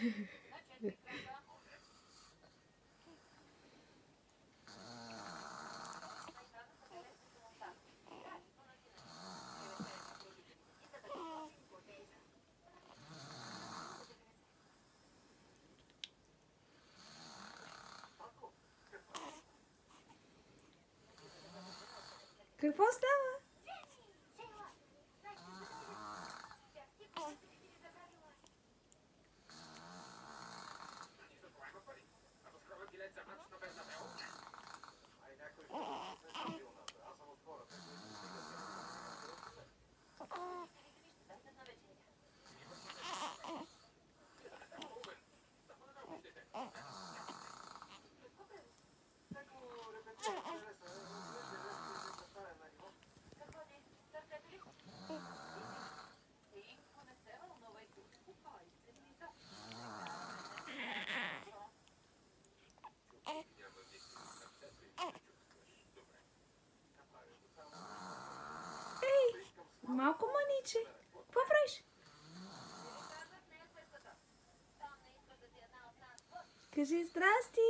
Que postava? Малко маниче. Какво правиш? Кажи здрасти.